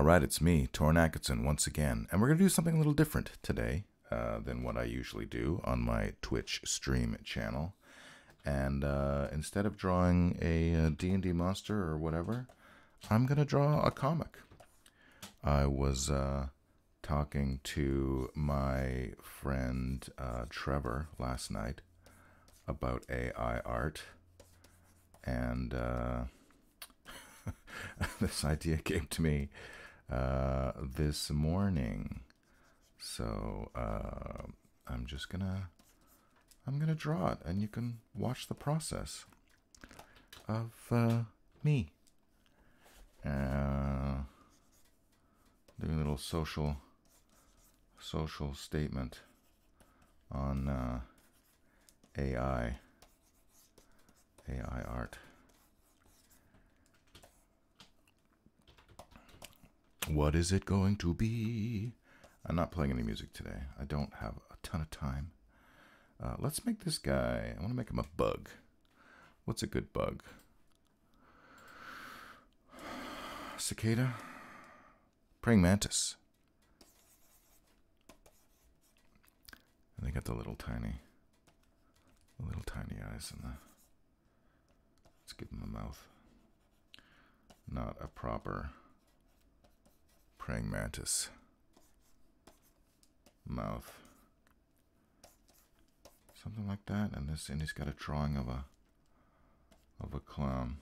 All right, it's me, Toren Atkinson, once again, and we're going to do something a little different today uh, than what I usually do on my Twitch stream channel. And uh, instead of drawing a uh, D&D monster or whatever, I'm going to draw a comic. I was uh, talking to my friend uh, Trevor last night about AI art, and uh, this idea came to me uh, this morning. So uh, I'm just gonna I'm gonna draw it, and you can watch the process of uh, me uh, doing a little social social statement on uh, AI AI art. What is it going to be? I'm not playing any music today. I don't have a ton of time. Uh, let's make this guy, I want to make him a bug. What's a good bug? Cicada? Praying mantis. And they got the little tiny, the little tiny eyes in the. Let's give them a mouth. Not a proper praying mantis mouth. Something like that, and this and he's got a drawing of a of a clown.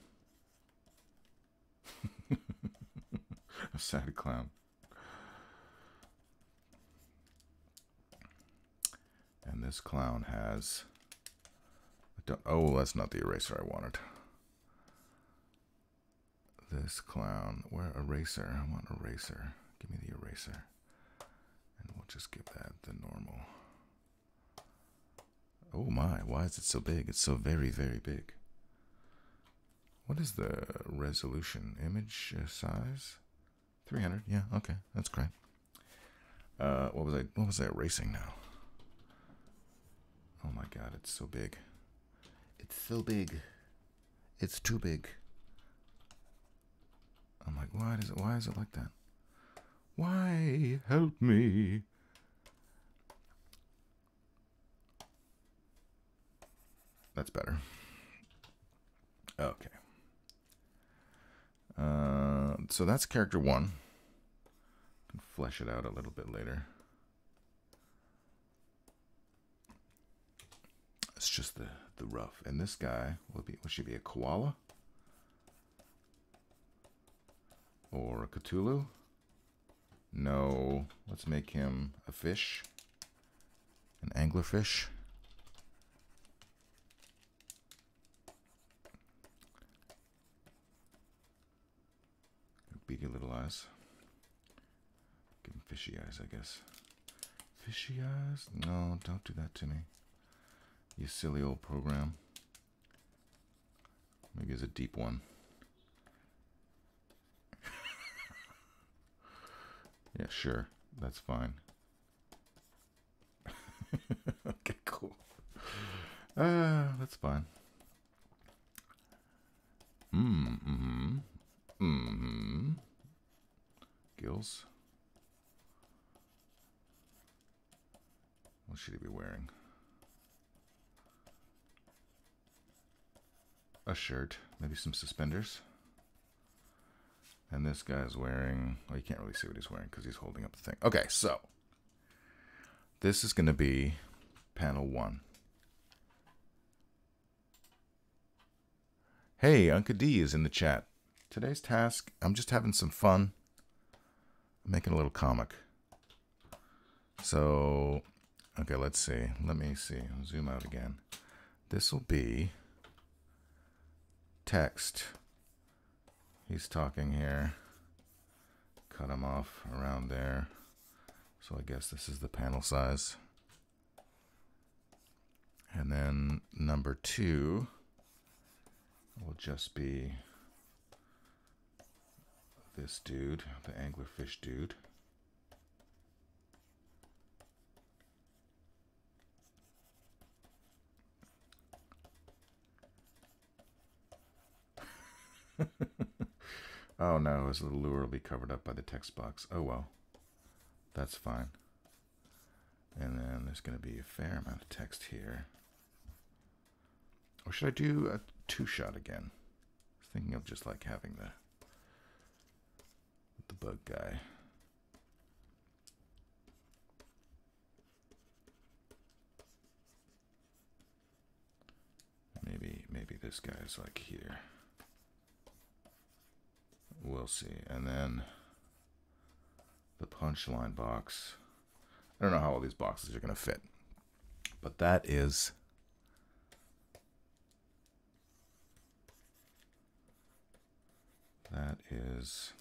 a sad clown. And this clown has oh, that's not the eraser I wanted. This clown, where eraser? I want eraser. Give me the eraser. And we'll just give that the normal. Oh my, why is it so big? It's so very, very big. What is the resolution? Image uh, size? 300. Yeah, okay. That's great. Uh, what was I what was I erasing now? Oh my god, it's so big. It's so big. It's too big. I'm like, why is it why is it like that? Why help me? That's better. Okay. Uh, so that's character one. Can flesh it out a little bit later. It's just the the rough, and this guy will be. Will she be a koala or a Cthulhu? No. Let's make him a fish. An anglerfish. Beady little eyes. Give him fishy eyes, I guess. Fishy eyes? No, don't do that to me. You silly old program. Maybe it's a deep one. Yeah, sure. That's fine. okay, cool. Uh, that's fine. Mm, mm-hmm. Mm-hmm. Gills. What should he be wearing? A shirt, maybe some suspenders. And this guy's wearing, well, you can't really see what he's wearing because he's holding up the thing. Okay, so this is going to be panel one. Hey, Unca D is in the chat. Today's task, I'm just having some fun. I'm making a little comic. So, okay, let's see. Let me see. I'll zoom out again. This will be text. He's talking here. Cut him off around there. So I guess this is the panel size. And then number two will just be this dude, the anglerfish dude. Oh no, his little lure will be covered up by the text box. Oh well. That's fine. And then there's going to be a fair amount of text here. Or should I do a two shot again? Thinking of just like having the the bug guy. Maybe maybe this guy's like here. We'll see. And then the punchline box. I don't know how all these boxes are going to fit. But that is that is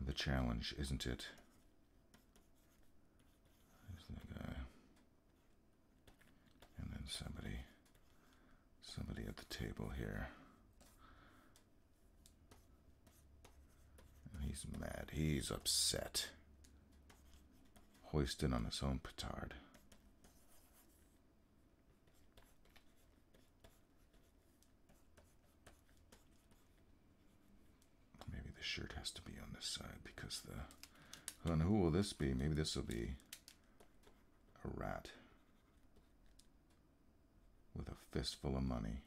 the challenge, isn't it? There's the guy. And then somebody somebody at the table here. He's mad. He's upset. Hoisted on his own petard. Maybe the shirt has to be on this side because the. And who will this be? Maybe this will be a rat with a fistful of money.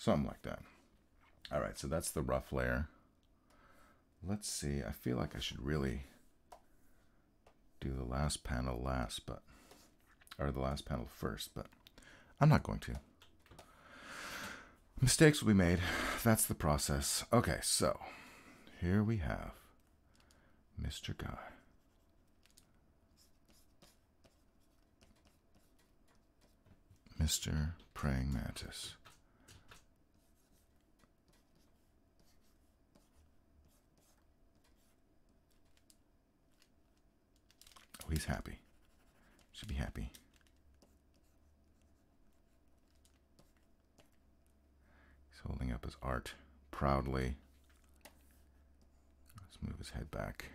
Something like that. All right, so that's the rough layer. Let's see. I feel like I should really do the last panel last, but or the last panel first, but I'm not going to. Mistakes will be made. That's the process. Okay, so here we have Mr. Guy. Mr. Praying Mantis. He's happy. Should be happy. He's holding up his art proudly. Let's move his head back.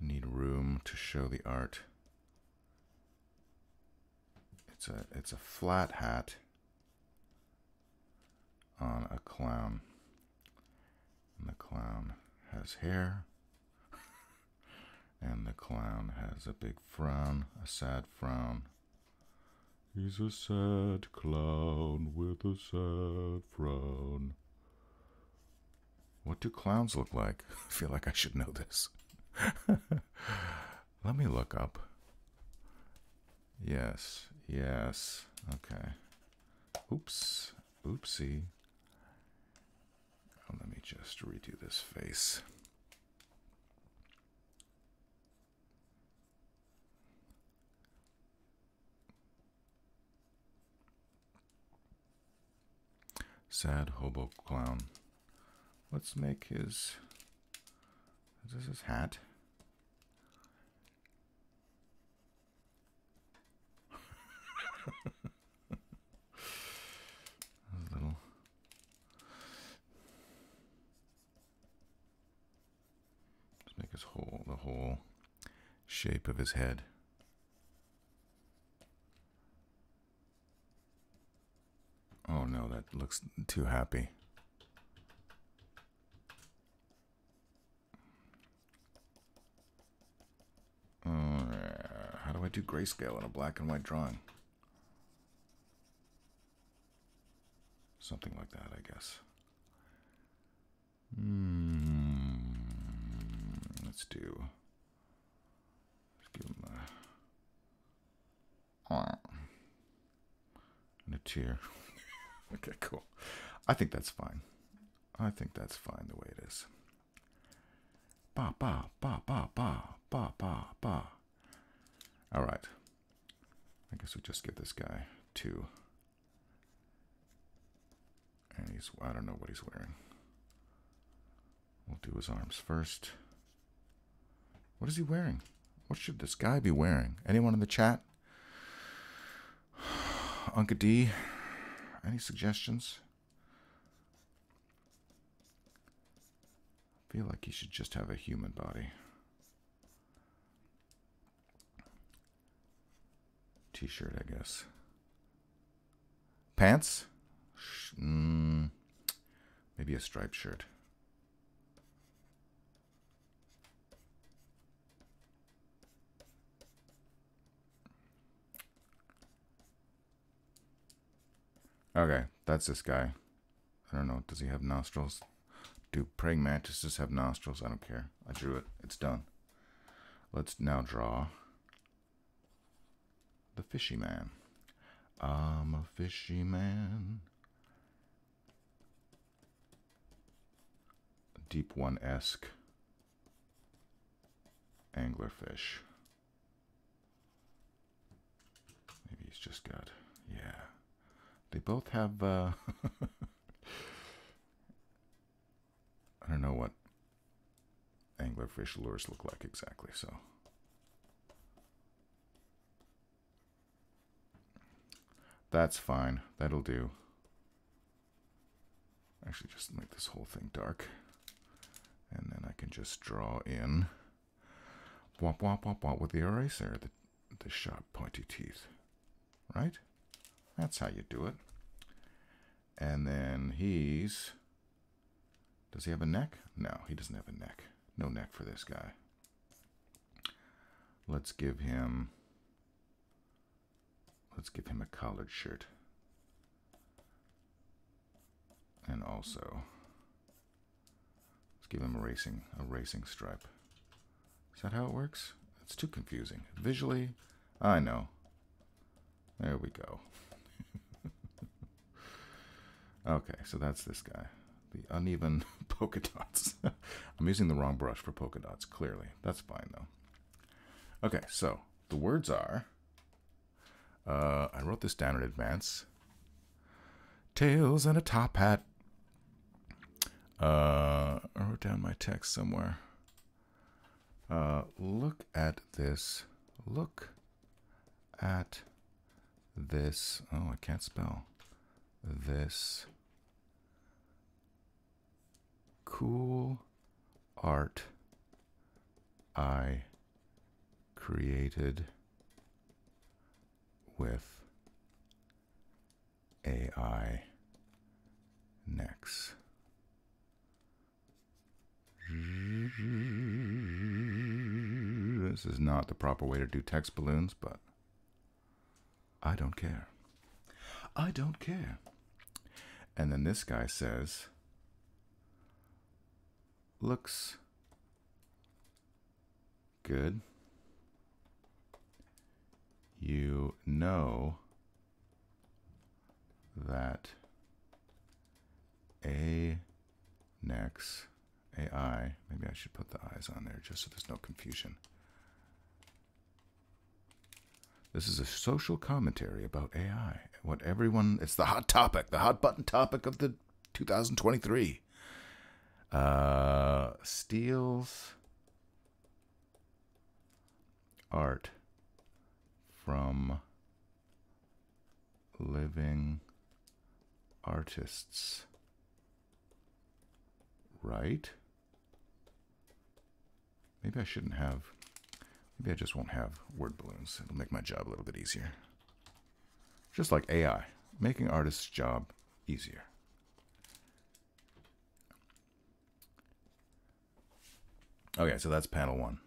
Need room to show the art. It's a it's a flat hat on a clown. And the clown has hair. and the clown has a big frown, a sad frown. He's a sad clown with a sad frown. What do clowns look like? I feel like I should know this. Let me look up. Yes, yes. Okay. Oops. Oopsie. Oh, let me just redo this face. Sad hobo clown. Let's make his. Is this his hat? little Let's make his whole shape of his head. Oh no, that looks too happy. Uh, how do I do grayscale in a black and white drawing? Something like that, I guess. Hmm. Let's do. Let's give him a. And a tear. okay, cool. I think that's fine. I think that's fine the way it is. Ba ba ba ba ba ba ba ba. All right. I guess we just give this guy two. And he's, I don't know what he's wearing. We'll do his arms first. What is he wearing? What should this guy be wearing? Anyone in the chat? Unca D, any suggestions? I feel like he should just have a human body. T-shirt, I guess. Pants? Mm, maybe a striped shirt. Okay, that's this guy. I don't know. Does he have nostrils? Do praying mantises have nostrils? I don't care. I drew it. It's done. Let's now draw the fishy man. I'm a fishy man. Deep one esque anglerfish. Maybe he's just got, yeah. They both have, uh, I don't know what anglerfish lures look like exactly, so. That's fine. That'll do. Actually, just make this whole thing dark. And then I can just draw in womp womp womp womp with the eraser, the, the sharp pointy teeth. Right? That's how you do it. And then he's. Does he have a neck? No, he doesn't have a neck. No neck for this guy. Let's give him. Let's give him a collared shirt. And also, let's give him a racing a racing stripe. Is that how it works? It's too confusing. Visually, I know. There we go. Okay, so that's this guy. The uneven polka dots. I'm using the wrong brush for polka dots, clearly. That's fine, though. Okay, so the words are... Uh, I wrote this down in advance. Tails and a top hat. Uh, I wrote down my text somewhere. Uh, look at this. Look at this. Oh, I can't spell. This cool art I created with AI next. This is not the proper way to do text balloons, but I don't care. I don't care. And then this guy says, looks good. You know that A next AI, maybe I should put the eyes on there just so there's no confusion. This is a social commentary about AI. What everyone, it's the hot topic, the hot button topic of the 2023. Uh, steals art from living artists. Right? Maybe I shouldn't have, maybe I just won't have word balloons. It'll make my job a little bit easier. Just like AI, making artists' job easier. Okay, so that's panel one.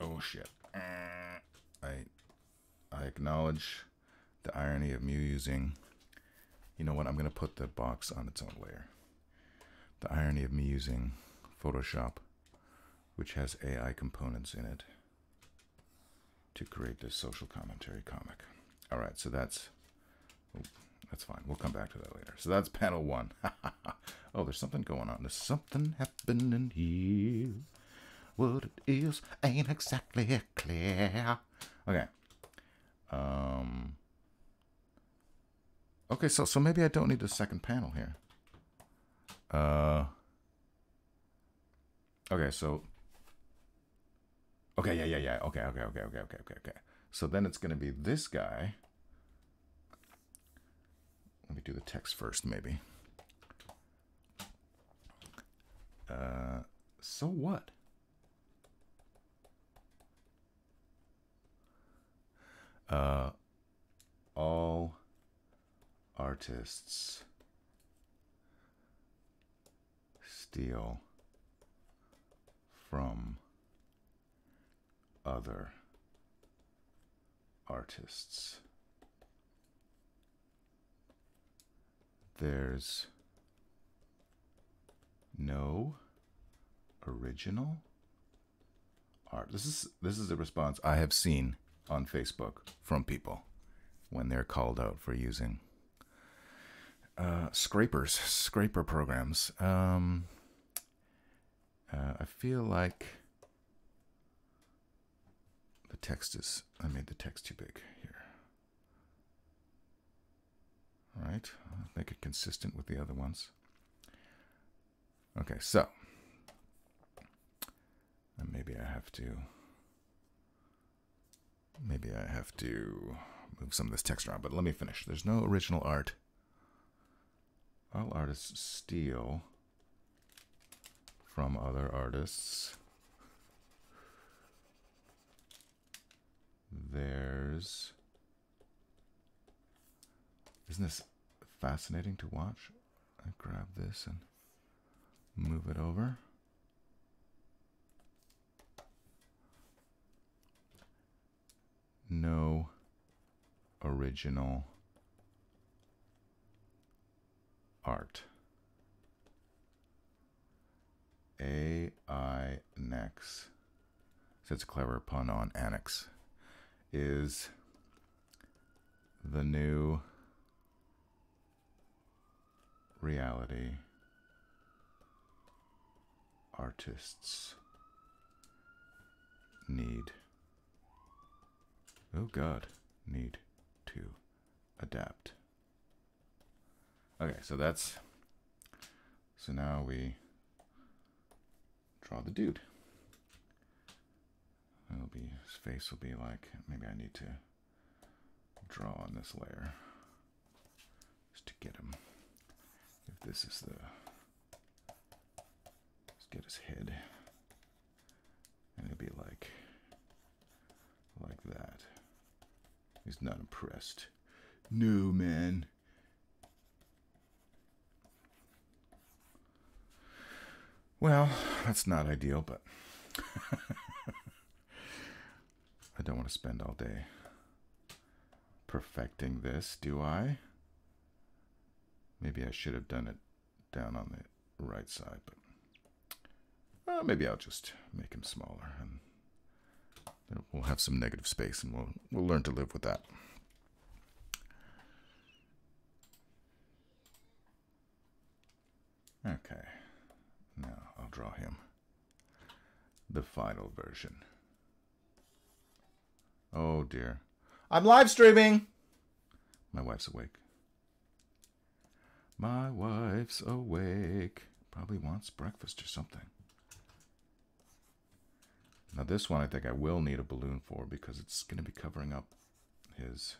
oh shit. I I acknowledge the irony of me using you know what, I'm gonna put the box on its own layer. The irony of me using Photoshop, which has AI components in it, to create this social commentary comic. Alright, so that's oh, that's fine. We'll come back to that later. So that's panel one. oh, there's something going on. There's something happening here. What it is ain't exactly clear. Okay. Um. Okay, so so maybe I don't need a second panel here. Uh. Okay, so. Okay, yeah, yeah, yeah. Okay, okay, okay, okay, okay, okay, okay. So then it's going to be this guy. Let me do the text first, maybe. Uh, so what? Uh, all artists steal from other artists. There's no original art. This is this is a response I have seen on Facebook from people when they're called out for using uh, scrapers, scraper programs. Um, uh, I feel like the text is, I made the text too big here. All right, I'll make it consistent with the other ones. Okay, so maybe I have to, maybe I have to move some of this text around, but let me finish. There's no original art. All artists steal from other artists. There's. Isn't this fascinating to watch? I grab this and move it over. No original art. AI next. So it's a clever pun on annex. Is the new reality artists need. Oh God, need to adapt. Okay, so that's so now we draw the dude. It'll be his face will be like maybe I need to draw on this layer just to get him. If this is the let's get his head. And it'll be like like that. He's not impressed. No man. Well, that's not ideal, but don't want to spend all day perfecting this, do I? Maybe I should have done it down on the right side, but maybe I'll just make him smaller and we'll have some negative space and we'll we'll learn to live with that. Okay. Now I'll draw him. The final version. Oh dear. I'm live streaming! My wife's awake. My wife's awake. Probably wants breakfast or something. Now this one I think I will need a balloon for because it's going to be covering up his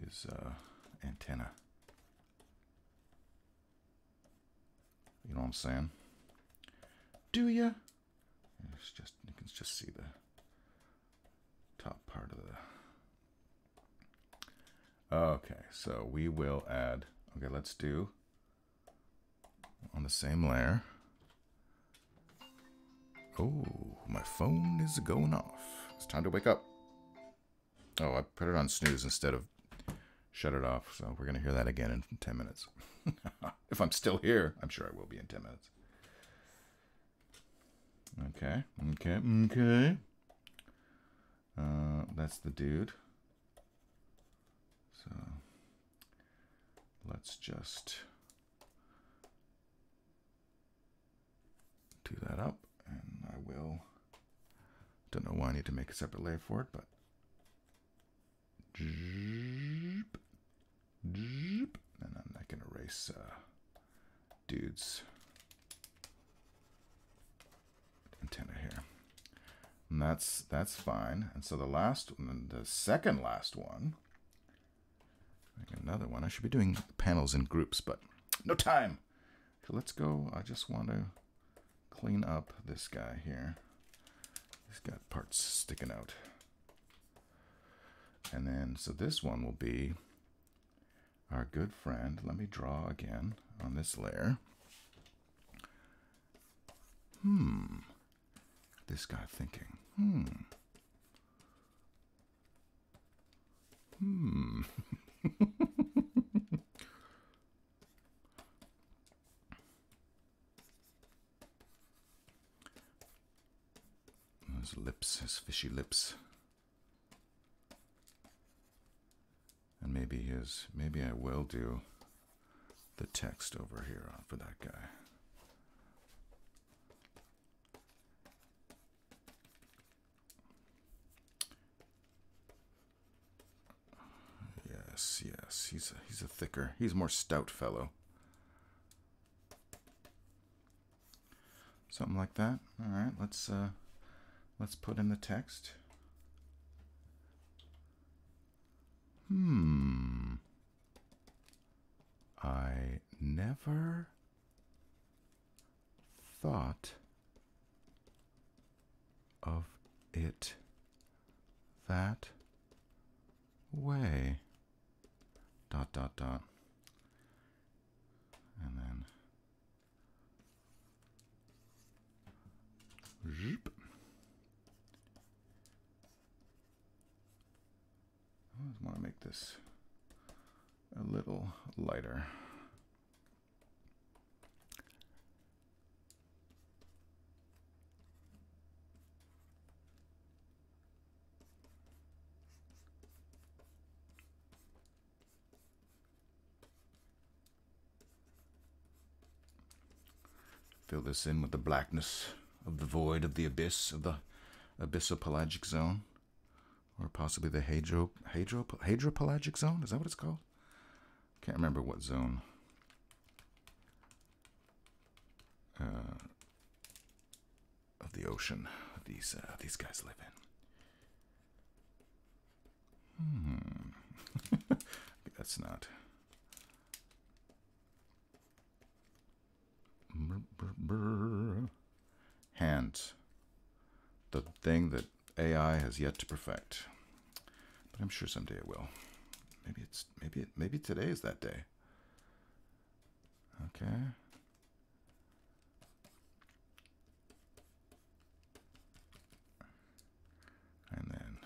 his uh, antenna. You know what I'm saying? Do you? It's just you can just see the top part of the. Okay, so we will add. Okay, let's do on the same layer. Oh, my phone is going off. It's time to wake up. Oh, I put it on snooze instead of shut it off. So we're going to hear that again in 10 minutes. if I'm still here, I'm sure I will be in 10 minutes. Okay, okay, okay. Uh, that's the dude. So let's just do that up and I will don't know why I need to make a separate layer for it but race uh, dudes antenna here. And that's that's fine. And so the last, the second last one, another one. I should be doing panels in groups, but no time. So let's go. I just want to clean up this guy here. He's got parts sticking out. And then, so this one will be our good friend. Let me draw again on this layer. Hmm. This guy thinking. Hmm. Hmm. His lips, his fishy lips. Maybe his, maybe I will do the text over here for that guy. Yes, yes, he's a, he's a thicker, he's a more stout fellow. Something like that. All right, let's uh, let's put in the text. Hmm. I never thought of it that way. Dot, dot, dot. And then. Zoop. I want to make this a little lighter. Fill this in with the blackness of the void of the abyss of the abyssopelagic zone. Or possibly the hadro, hadro, hadropelagic zone? Is that what it's called? Can't remember what zone. Uh, of the ocean these uh, these guys live in. Hmm. That's not. Hands. The thing that AI has yet to perfect. But I'm sure someday it will. Maybe it's maybe it, maybe today is that day. Okay. And then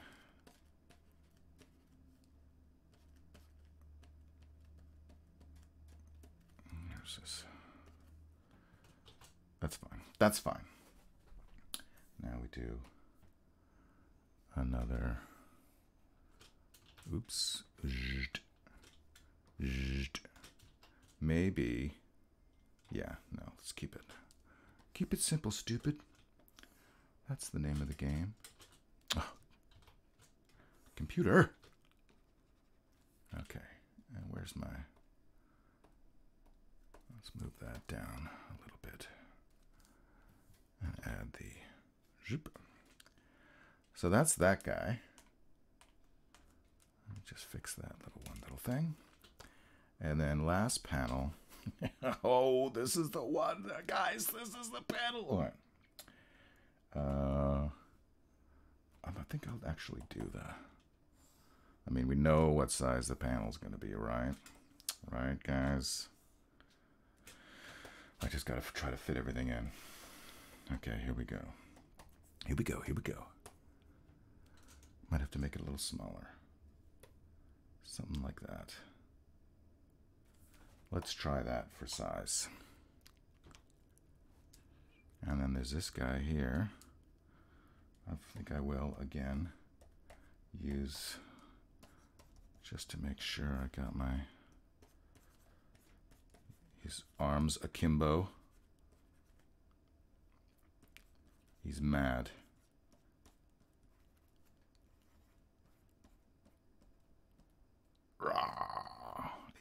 there's this. That's fine. That's fine. Now we do another. Oops. Maybe. Yeah, no, let's keep it. Keep it simple, stupid. That's the name of the game. Oh. Computer. Okay, and where's my. Let's move that down a little bit and add the. Zoop. So that's that guy. Just fix that little one little thing. And then last panel. oh, this is the one, guys. This is the panel. one. Uh, I think I'll actually do the. I mean, we know what size the panel's going to be, right? Right, guys? I just got to try to fit everything in. Okay, here we go. Here we go, here we go. Might have to make it a little smaller. Something like that. Let's try that for size. And then there's this guy here. I think I will again use just to make sure I got my his arms akimbo. He's mad.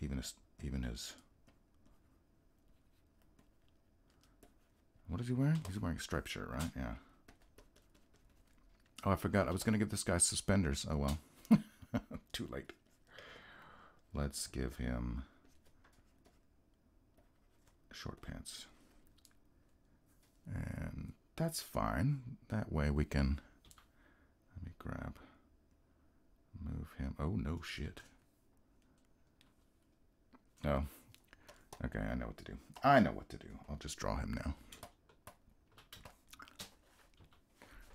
even his, even his. What is he wearing? He's wearing a striped shirt, right? Yeah. Oh, I forgot. I was going to give this guy suspenders. Oh, well. Too late. Let's give him short pants. And that's fine. That way we can... Let me grab... Move him. Oh, no shit. Oh. Okay, I know what to do. I know what to do. I'll just draw him now.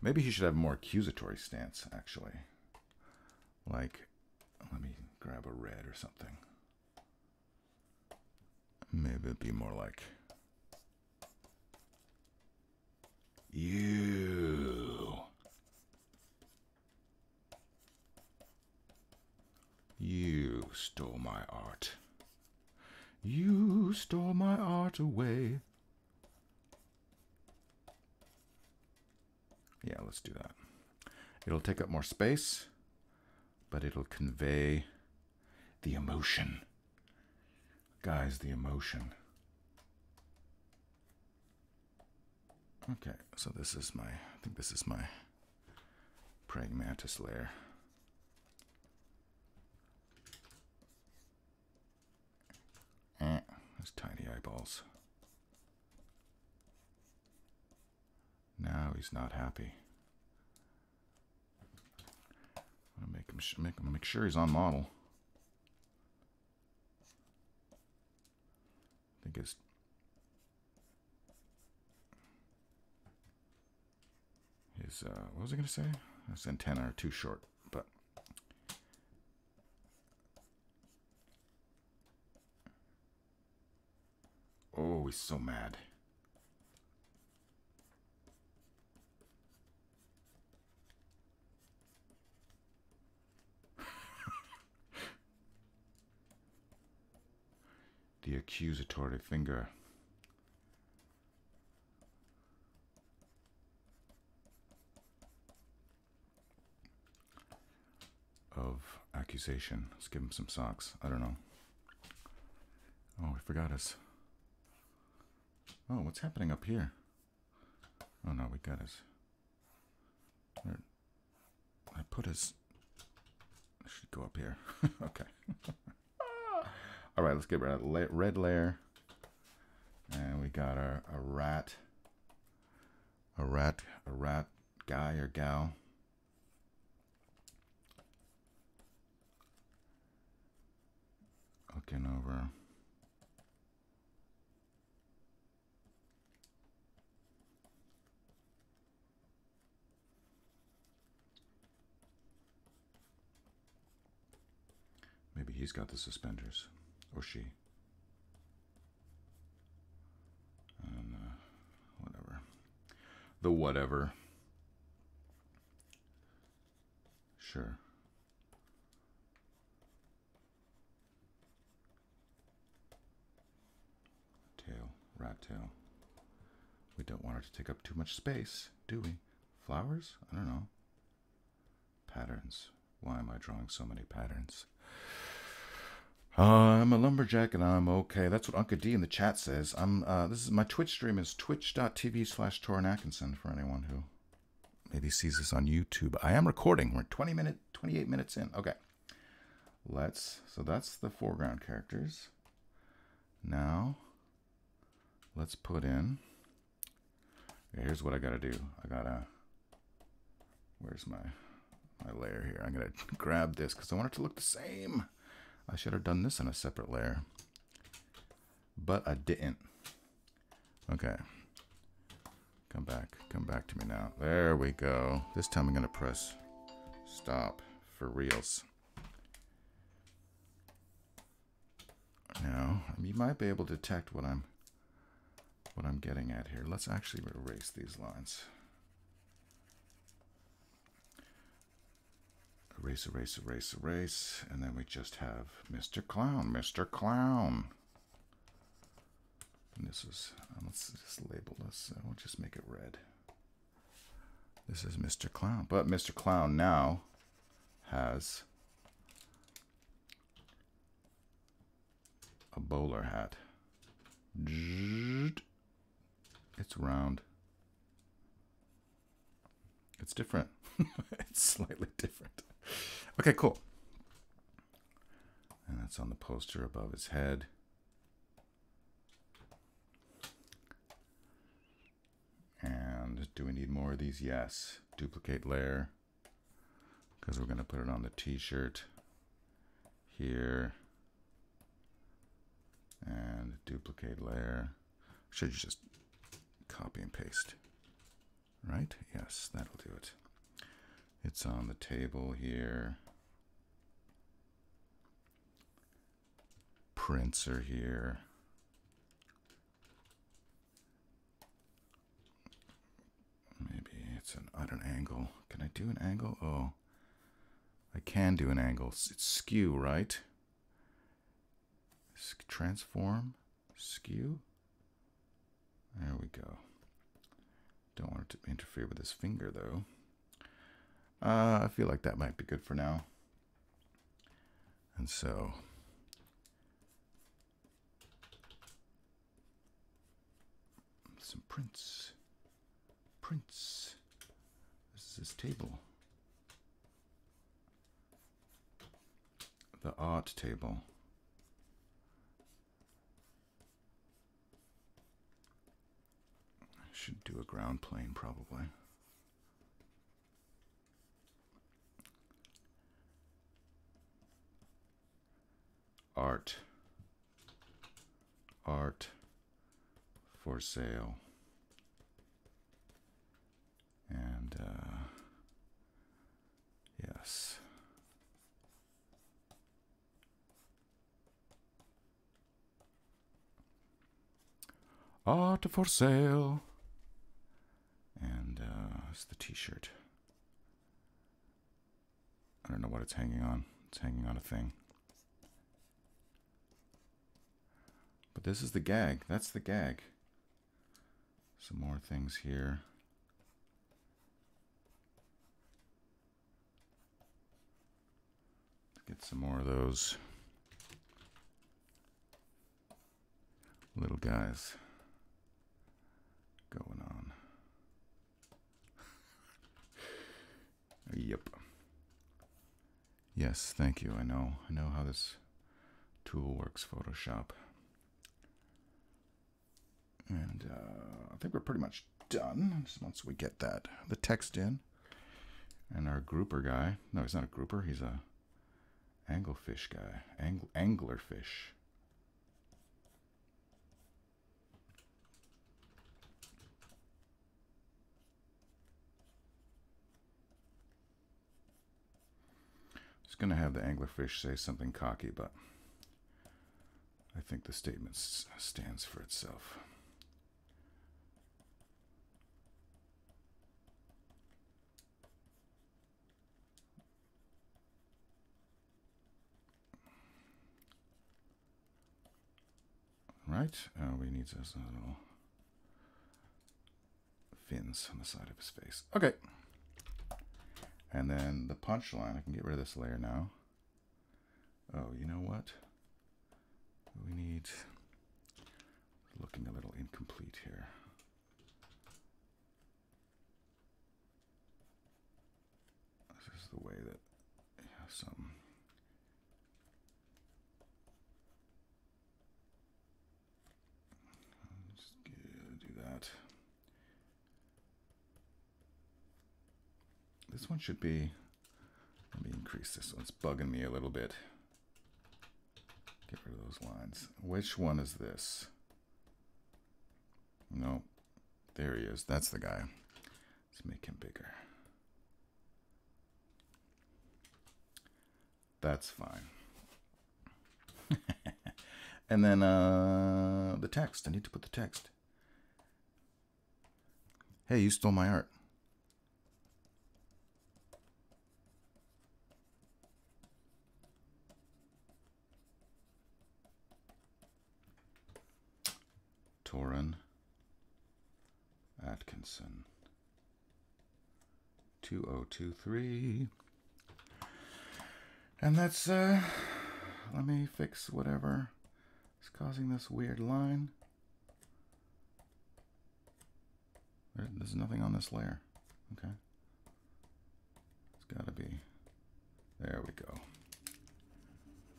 Maybe he should have a more accusatory stance, actually. Like, let me grab a red or something. Maybe it'd be more like, you. You stole my art. You stole my art away. Yeah, let's do that. It'll take up more space, but it'll convey the emotion. Guys, the emotion. Okay, so this is my, I think this is my praying mantis layer. Tiny eyeballs. Now he's not happy. I'm gonna make him make him make sure he's on model. I think his his uh, what was I gonna say? His antenna are too short, but oh, he's so mad. the accusatory finger. Of accusation. Let's give him some socks. I don't know. Oh, I forgot his. Oh, what's happening up here? Oh no, we got his. I put his. I should go up here. okay. All right, let's get rid of that red layer. And we got our a rat, a rat, a rat guy or gal. Looking over. He's got the suspenders or she. And uh, whatever. The whatever. Sure. Tail, rat tail. We don't want her to take up too much space, do we? Flowers? I don't know. Patterns. Why am I drawing so many patterns? Uh, I'm a lumberjack and I'm okay. That's what Uncle D in the chat says. I'm. Uh, this is my Twitch stream is twitch.tv slash Toren Atkinson for anyone who maybe sees this on YouTube. I am recording. We're 20 minute, 28 minutes in. Okay. Let's. So that's the foreground characters. Now, let's put in. Here's what I gotta do. I gotta. Where's my my layer here? I'm gonna grab this because I want it to look the same. I should have done this in a separate layer. But I didn't. Okay. Come back. Come back to me now. There we go. This time I'm going to press stop for reals. Now, you might be able to detect what I'm what I'm getting at here. Let's actually erase these lines. Erase, erase, erase, erase. And then we just have Mr. Clown, Mr. Clown. And this is, uh, let's just label this. Uh, we'll just make it red. This is Mr. Clown. But Mr. Clown now has a bowler hat. It's round. It's different. it's slightly different. Okay, cool. And that's on the poster above his head. And do we need more of these? Yes. Duplicate layer. Because we're going to put it on the t-shirt here. And duplicate layer. Should you just copy and paste? Right? Yes, that'll do it. It's on the table here. Prints are here. Maybe it's an at an angle. Can I do an angle? Oh, I can do an angle. It's skew, right? Transform, skew. There we go. Don't want it to interfere with his finger, though. Uh, I feel like that might be good for now. And so some prints. Prints. This is his table. The art table. I should do a ground plane probably. Art. Art for sale. And, uh, yes. Art for sale. And, uh, it's the t shirt. I don't know what it's hanging on. It's hanging on a thing. But this is the gag. That's the gag. Some more things here. Get some more of those little guys going on. yep. Yes, thank you. I know. I know how this tool works, Photoshop. And uh, I think we're pretty much done. Just once we get that the text in, and our grouper guy. No, he's not a grouper. He's a anglefish guy. Ang anglerfish. Just gonna have the anglerfish say something cocky, but I think the statement stands for itself. Right? Uh, we need those little fins on the side of his face. Okay. And then the punchline, I can get rid of this layer now. Oh, you know what? We need looking a little incomplete here. This is the way that yeah, some This one should be, let me increase this one. It's bugging me a little bit. Get rid of those lines. Which one is this? No, there he is. That's the guy. Let's make him bigger. That's fine. and then uh, the text. I need to put the text. Hey, you stole my art. Toren Atkinson. 2023. And that's, uh, let me fix whatever is causing this weird line. There, there's nothing on this layer. Okay. It's got to be. There we go.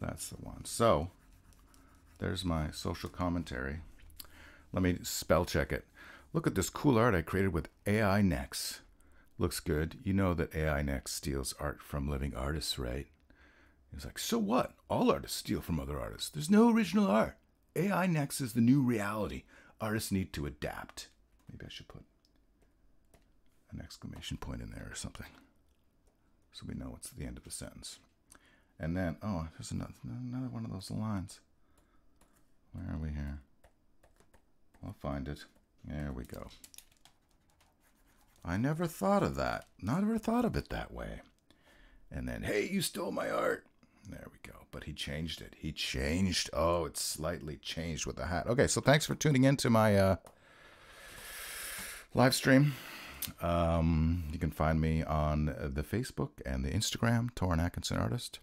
That's the one. So, there's my social commentary. Let me spell check it. Look at this cool art I created with AI Next. Looks good. You know that AI Next steals art from living artists, right? He's like, so what? All artists steal from other artists. There's no original art. AI Next is the new reality. Artists need to adapt. Maybe I should put an exclamation point in there or something. So we know it's the end of the sentence. And then, oh, there's another, another one of those lines. Where are we here? I'll find it. There we go. I never thought of that. Not ever thought of it that way. And then, hey, you stole my art. There we go. But he changed it. He changed. Oh, it's slightly changed with the hat. Okay, so thanks for tuning in to my uh, live stream. Um, you can find me on the Facebook and the Instagram, Toren Atkinson Artist.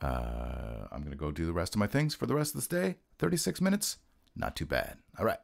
Uh, I'm going to go do the rest of my things for the rest of this day. 36 minutes. Not too bad. All right.